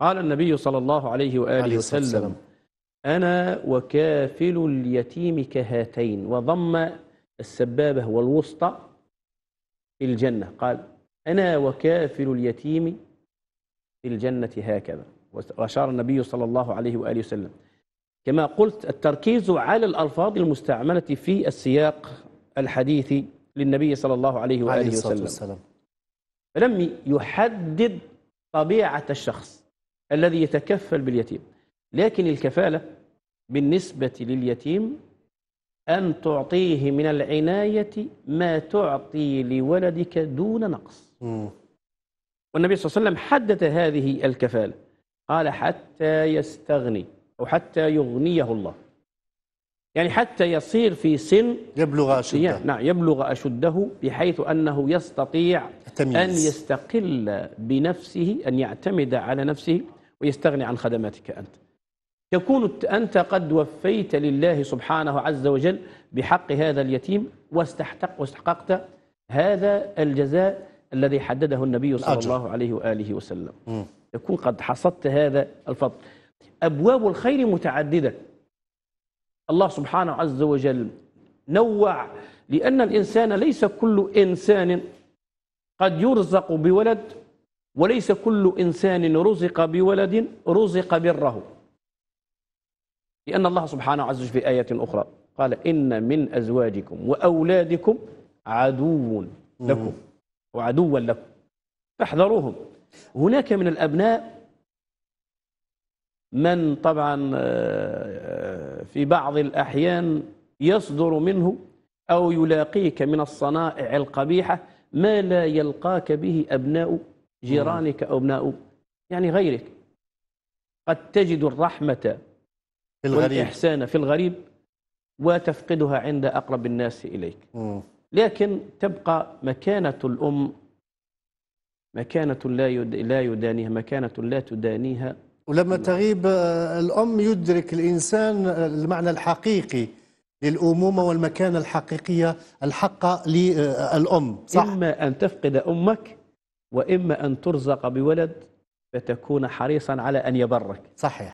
قال النبي صلى الله عليه وآله عليه وسلم. أنا وكافل اليتيم كهاتين وضم السبابة والوسطى في الجنة. قال أنا وكافل اليتيم في الجنة هكذا. وأشار النبي صلى الله عليه وآله وسلم. كما قلت التركيز على الألفاظ المستعملة في السياق الحديث للنبي صلى الله عليه عليه وآله الصلاة وسلم. والسلام. فلم يحدد طبيعة الشخص. الذي يتكفل باليتيم. لكن الكفالة بالنسبة لليتيم أن تعطيه من العناية ما تعطي لولدك دون نقص. والنبي صلى الله عليه وسلم حدد هذه الكفالة. قال حتى يستغني أو حتى يغنيه الله. يعني حتى يصير في سن يبلغ أشده. نعم يبلغ أشده بحيث أنه يستطيع التمييز. أن يستقل بنفسه أن يعتمد على نفسه. ويستغني عن خدماتك أنت تكون أنت قد وفيت لله سبحانه عز وجل بحق هذا اليتيم واستحق واستحققت هذا الجزاء الذي حدده النبي صلى الأجر. الله عليه وآله وسلم مم. تكون قد حصدت هذا الفضل أبواب الخير متعددة الله سبحانه عز وجل نوع لأن الإنسان ليس كل إنسان قد يرزق بولد وليس كل إنسان رزق بولد رزق بره. لأن الله سبحانه عز وجل في آية أخرى قال إن من أزواجكم وأولادكم عدو لكم. وعدوا لكم. فاحذروهم. هناك من الأبناء من طبعا آه، في بعض الأحيان يصدر منه أو يلاقيك من الصنائع القبيحة ما لا يلقاك به أبناء جيرانك أو أبناء يعني غيرك قد تجد الرحمة في الغريب والإحسان في الغريب وتفقدها عند أقرب الناس إليك. لكن تبقى مكانة الأم مكانة لا يد- لا يدانيها مكانة لا تدانيها ولما تغيب آه، الأم يدرك الإنسان آه، المعنى الحقيقي للأمومة والمكانة الحقيقية الحقة للأم صح؟ إما أن تفقد أمك وإما أن ترزق بولد فتكون حريصا على أن يبرك. صحيح.